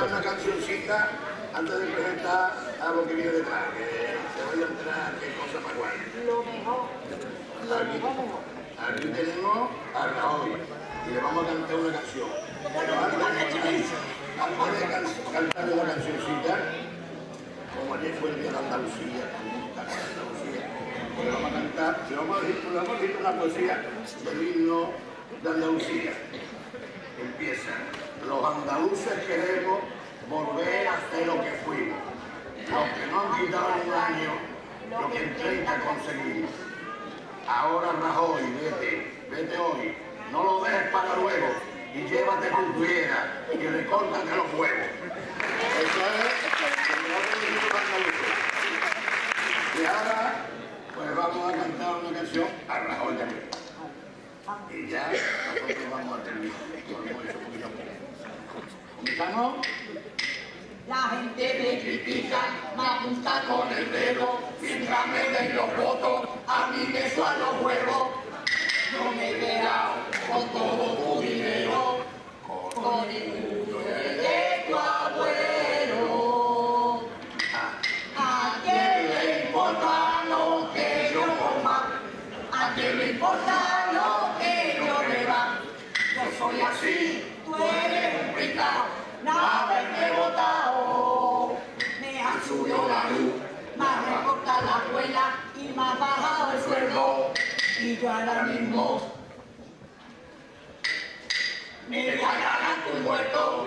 cantar una cancioncita antes de presentar a lo que viene detrás, que se vaya a entrar qué cosa para guay. Lo mejor. Lo Aquí, mejor, mejor. aquí tenemos a Raúl y le vamos a cantar una canción. Pero antes de, antes de can- cantarle una cancioncita, como ayer fue el día de Andalucía, Andalucía, pues le vamos a cantar, le vamos a decir, le vamos a decir una poesía del himno de Andalucía. Empieza, los andaluces queremos volver a ser lo que fuimos, los que no han quitado un año lo que en 30 conseguimos. Ahora Rajoy, vete, vete hoy, no lo dejes para luego y llévate tu piedra y recórtate los huevos. Eso es lo que dicho los andaluces. Y ahora, pues vamos a cantar una canción a Rajoy también. Y ya nosotros vamos a terminar. La gente me critica, me apunta con el dedo, mientras me den los votos, a mí me suan los huevos. No me he quedado con todo tu dinero, con ninguno ha el sueldo. Y yo ahora mismo me voy a tu muerto.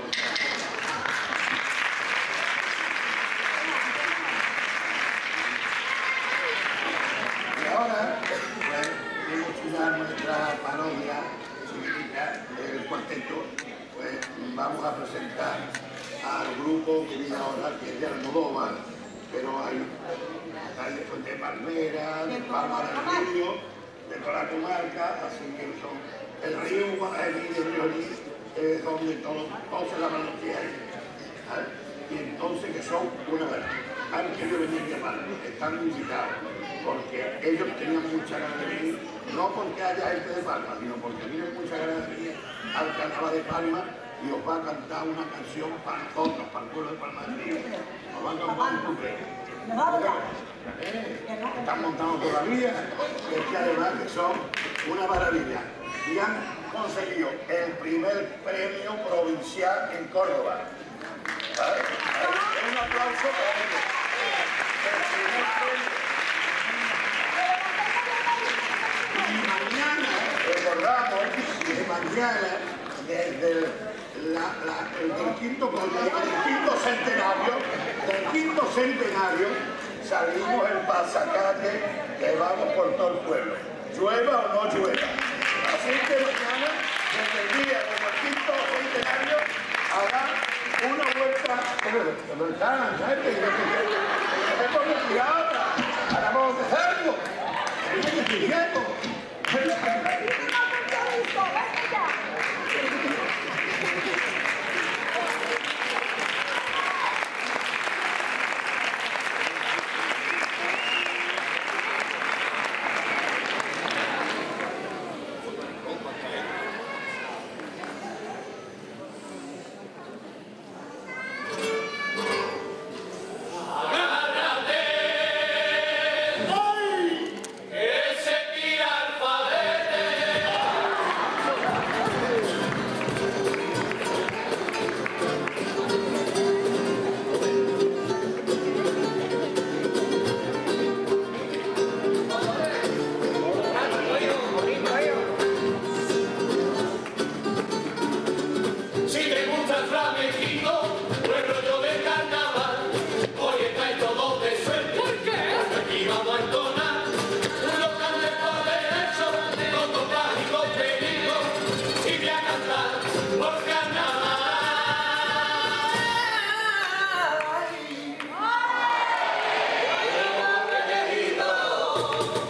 Y ahora, pues, hemos estudiar nuestra parodia chiquitita del cuarteto, pues vamos a presentar al grupo que viene ahora, que es de Almodóvar, pero hay, de Fuente Palmera, de Palma del Río, de toda la comarca, así que son el río Guadalajara y el río Rí, es donde todos, todos se lavan los pies. Y entonces que son una vez, han querido venir de Palma, están invitados, porque ellos tenían mucha ganas de venir, no porque haya gente de Palma, sino porque tienen mucha ganas de venir al carnaval de Palma y os va a cantar una canción para nosotros, para el pueblo de Palma del Río. Nos va a cantar un Eh, están montados todavía, y es que además que son una maravilla. Y han conseguido el primer premio provincial en Córdoba. Un aplauso para ellos. Y mañana, recordamos que mañana, desde el, la- la- el- el quinto, el quinto centenario, del quinto centenario, salimos en pasacalle que vamos por todo el pueblo. Llueva o no llueva. Así que mañana, desde el día como el quinto centenario, hará una vuelta. Oh!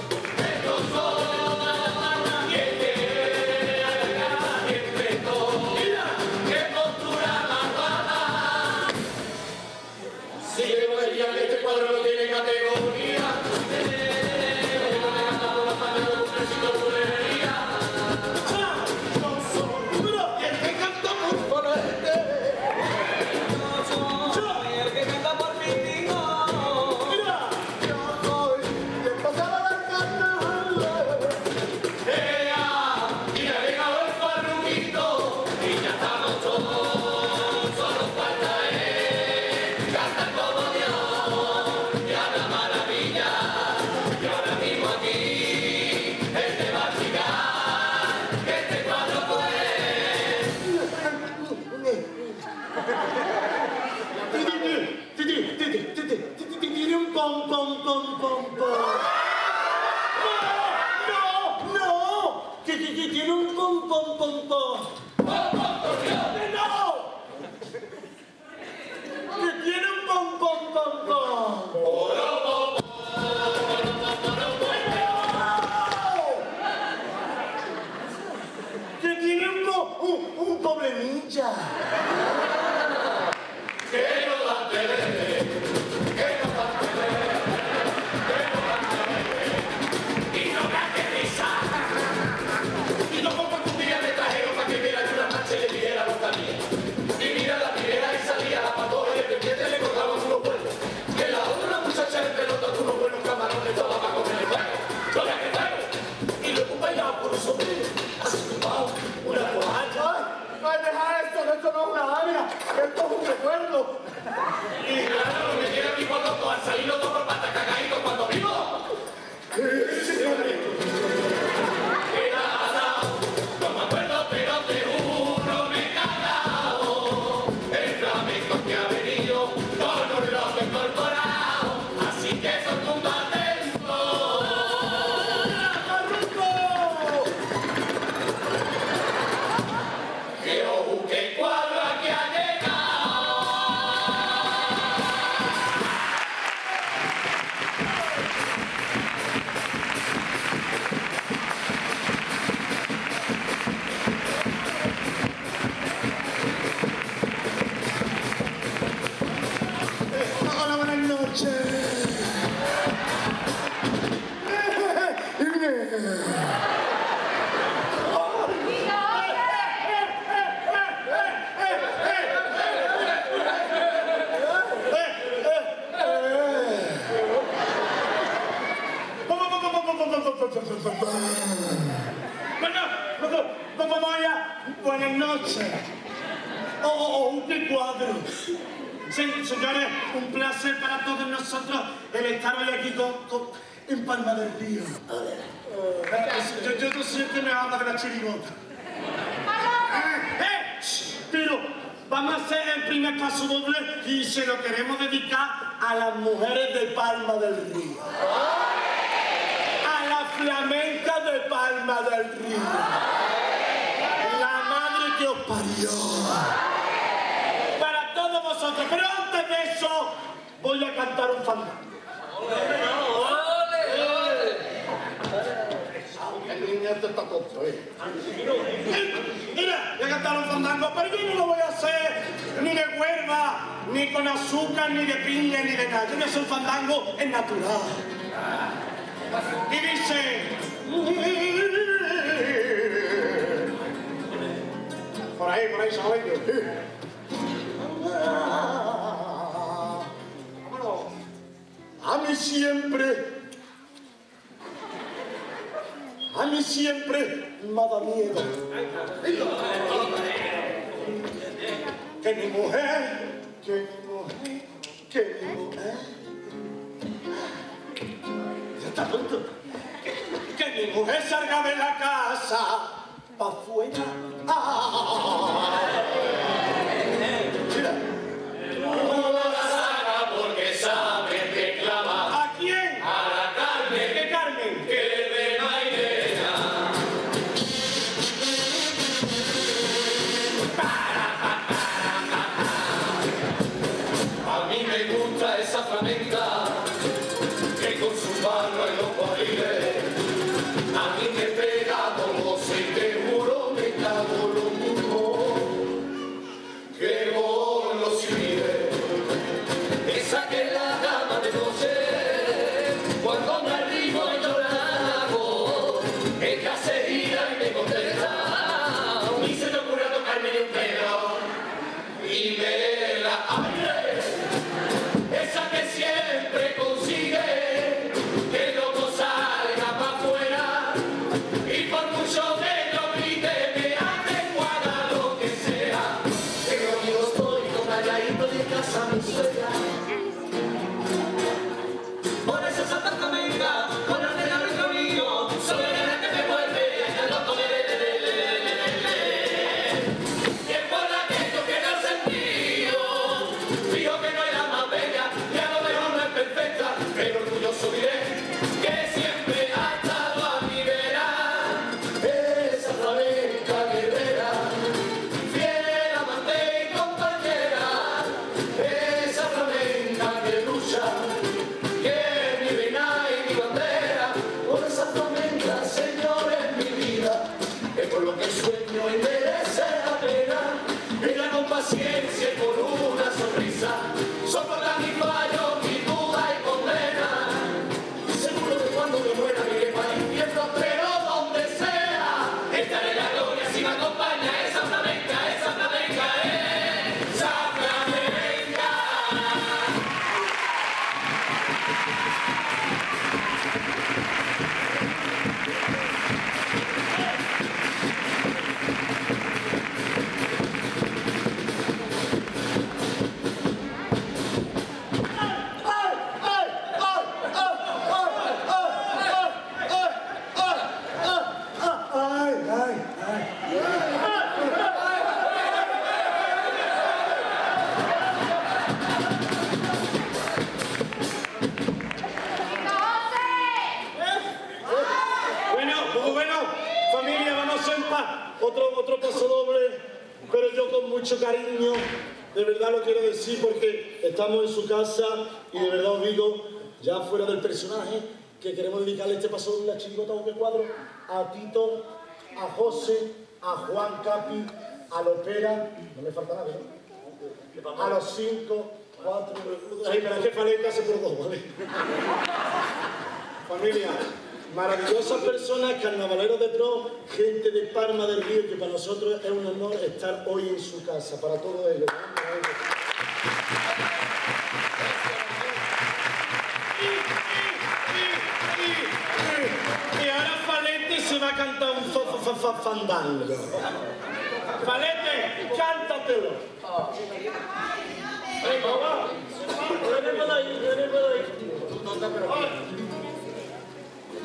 pom, pom, pom, pom, pom. ¡No! ¡No! ¡Que, que, que tiene un pom, pom, pom, pom! ¡Pom, pom, torreón! ¡No! ¡Que tiene un pom, pom, pom, pom! ¡Poro, pom, pom! ¡Que tiene un, po, un, un pobre ninja! Noches. Oh, oh, oh, qué cuadro. Se- Señores, un placer para todos nosotros el estar hoy aquí con, en Palma del Río. Eh, yo, yo no qué me habla de la chirigota. ¡Eh! Shh, Pero vamos a hacer el primer paso doble y se lo queremos dedicar a las mujeres de Palma del Río. A la flamenca de Palma del Río. La madre que os parió para todos vosotros. Pero antes de eso, voy a cantar un fandango. Mira, voy a cantar un fandango, pero yo no lo voy a hacer ni de huerva, ni con azúcar, ni de piña, ni de nada. Yo voy a hacer un fandango en natural. Y dice... ahí, por ahí, ¿saben? Vámonos. A mí siempre, a mí siempre me da miedo que mi mujer, que mi mujer, que mi mujer, ya está pronto, que mi mujer salga de la casa pa' fuera. ¡Ah! Perfecta, pero estamos en su casa y de verdad os digo, ya fuera del personaje, que queremos dedicarle este paso doble a Chingota de Cuadro, a Tito, a José, a Juan Capi, a Lopera, no me falta nada, ¿no? A los cinco, cuatro, ay, pero es que Faleta hace por dos, ¿vale? Familia, maravillosas personas, carnavaleros de pro, gente de Parma del Río, que para nosotros es un honor estar hoy en su casa, para todos ellos. Vamos a ellos. Y, y, y, y, y ahora Falete se va a cantar un fa, fa, fa, fa- fandango. Falete, cántatelo. Venga.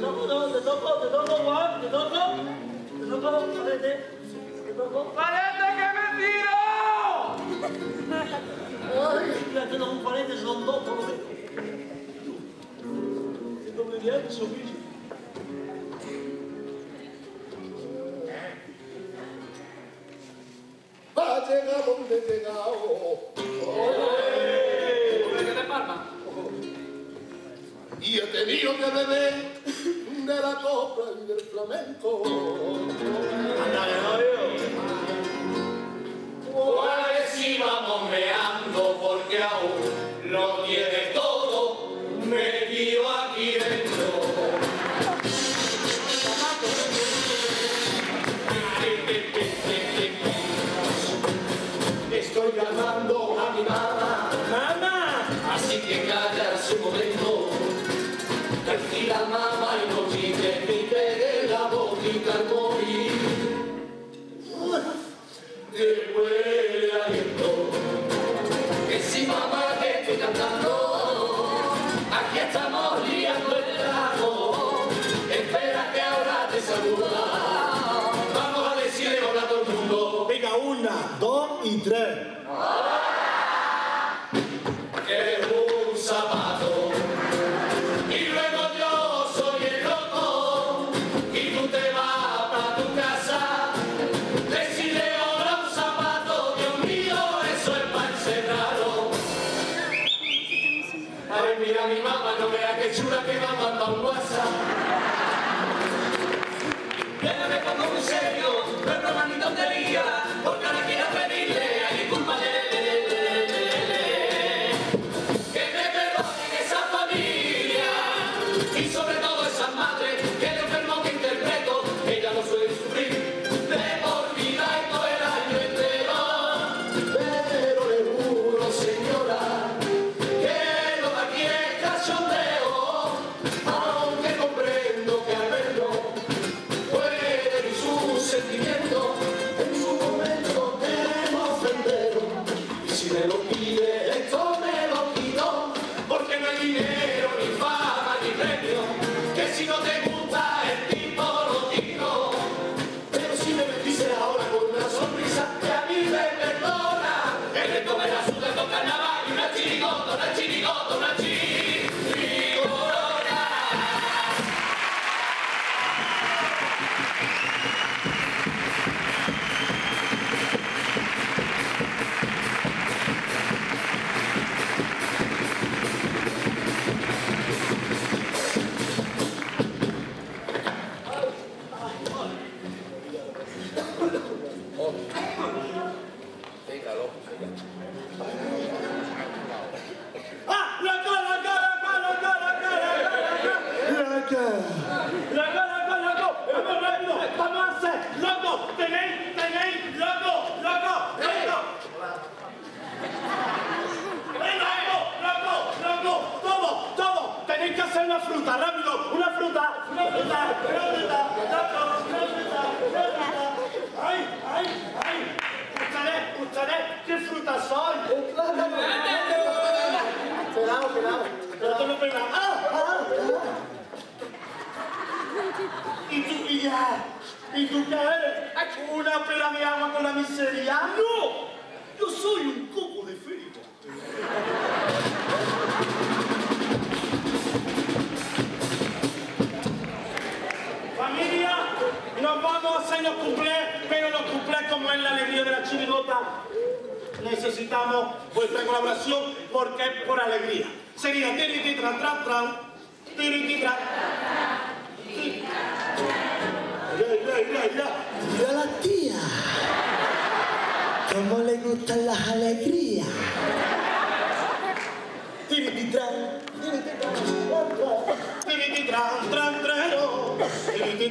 No, no, te toco, te toco, te toco. Te toco. Te toco. ¡Valente, qué mentido! Ay, ya tengo un palete, son dos por lo llegado donde he llegado. Y he tenido que beber de la copla y del flamenco.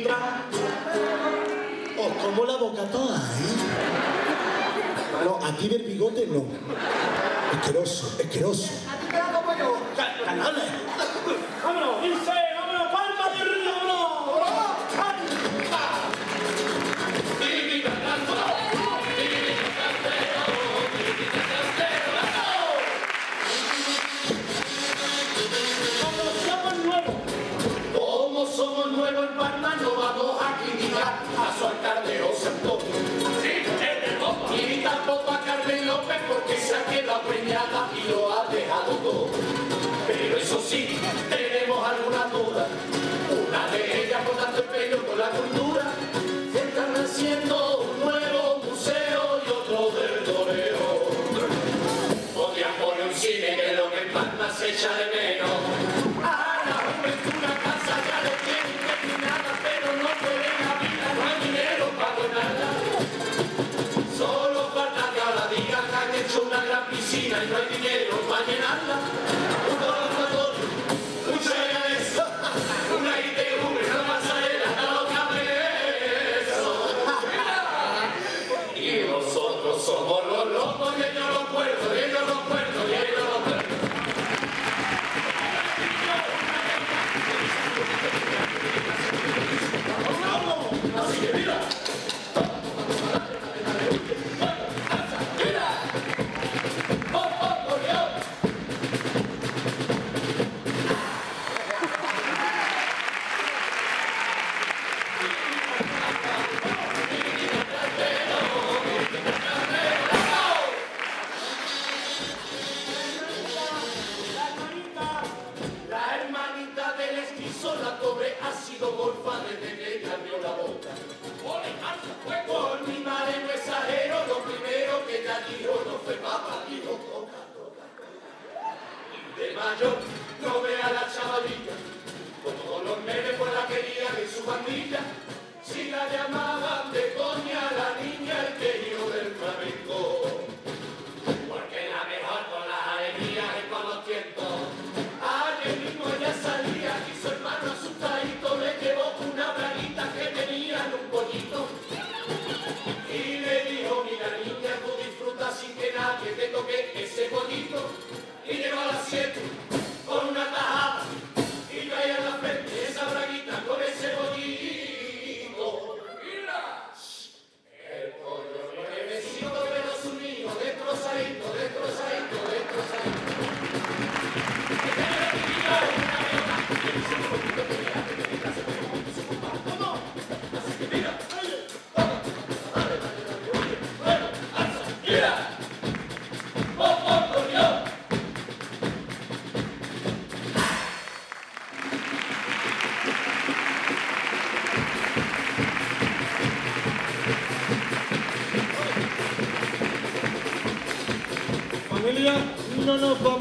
Tran. Os como la boca toda, ¿eh? No, aquí del bigote no. Asqueroso, asqueroso. Porque se ha quedado premiada y lo ha dejado todo. Pero eso sí, tenemos alguna duda. Una de ellas por tanto empeño con la cultura. Están haciendo un nuevo museo y otro del toreo. Podrían poner un cine que lo que en se echa de Y de mayor, no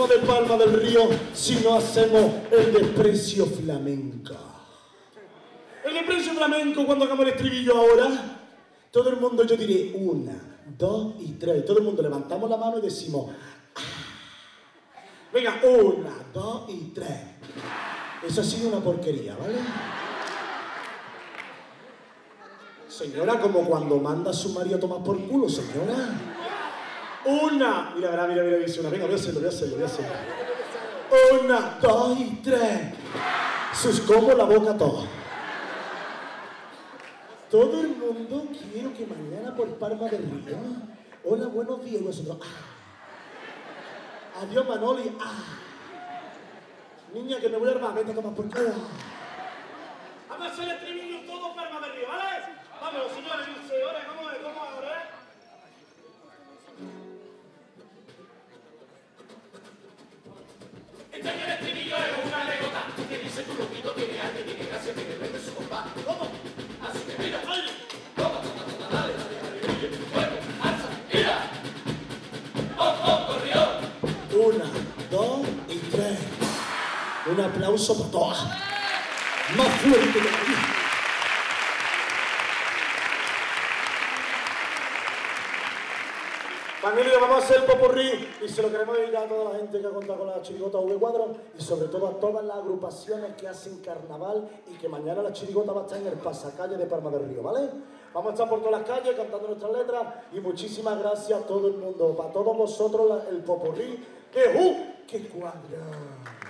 de Palma del Río si no hacemos el desprecio flamenco. El desprecio flamenco, cuando hagamos el estribillo ahora, todo el mundo, yo diré una, dos y tres. Todo el mundo levantamos la mano y decimos, "Ah". venga, una, dos y tres. Eso ha sido una porquería, ¿vale? Señora, como cuando manda a su marido a tomar por culo, señora. Una. Mira, mira, mira, mira, dice una. Venga, voy a hacerlo, voy a hacerlo, voy a hacerlo. Una, dos y tres. Sus como la boca toda. Todo el mundo quiero que mañana por Palma del Río. Hola, buenos días. Y nosotros. Ah. Adiós, Manoli. Ah. Niña, que me voy a armar. Vete a tomar por culo. Vamos a hacer el todo palma de río, ¿vale? Vamos. Un aplauso para todas. Más fuerte que todavía. Familia, vamos a hacer el popurrí y se lo queremos dedicar a toda la gente que ha contado con la chirigota V4 y sobre todo a todas las agrupaciones que hacen carnaval y que mañana la chirigota va a estar en el pasacalle de Palma del Río, ¿vale? Vamos a estar por todas las calles cantando nuestras letras y muchísimas gracias a todo el mundo, para todos vosotros el popurrí de U que cuadra.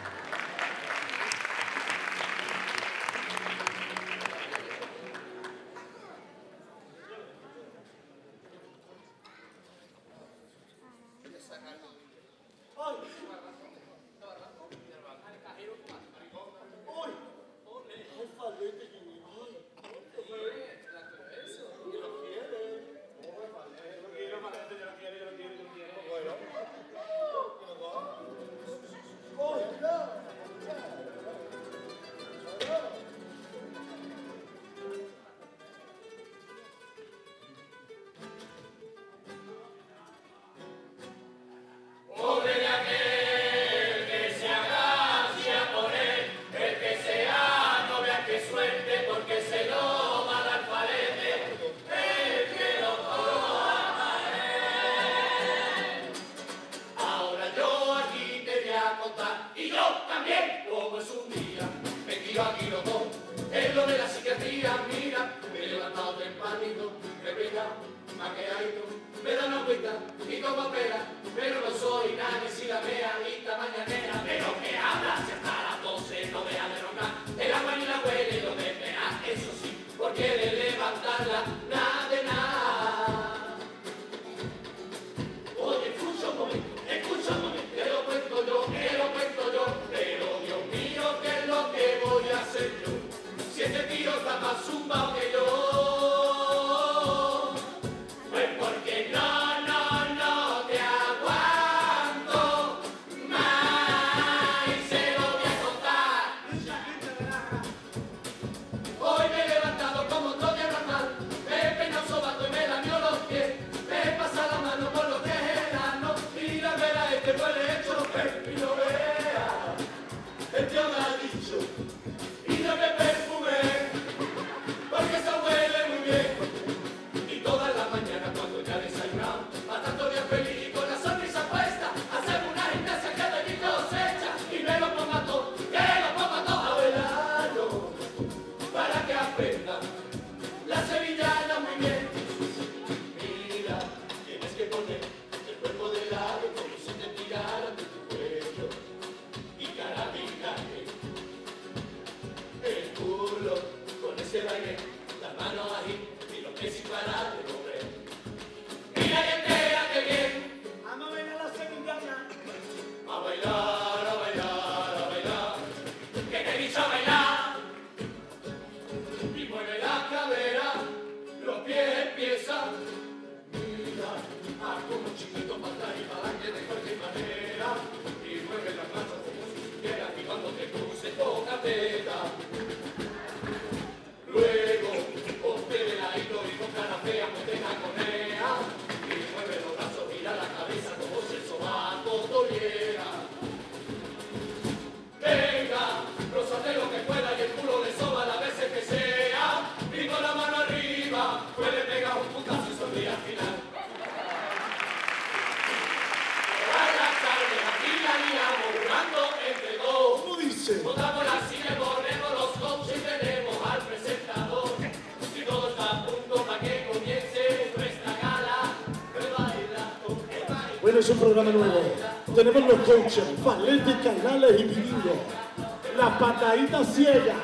es un programa nuevo. Tenemos los coaches, paletes, canales y vinilo. La patadita ciega.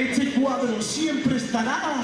este cuadro siempre estará.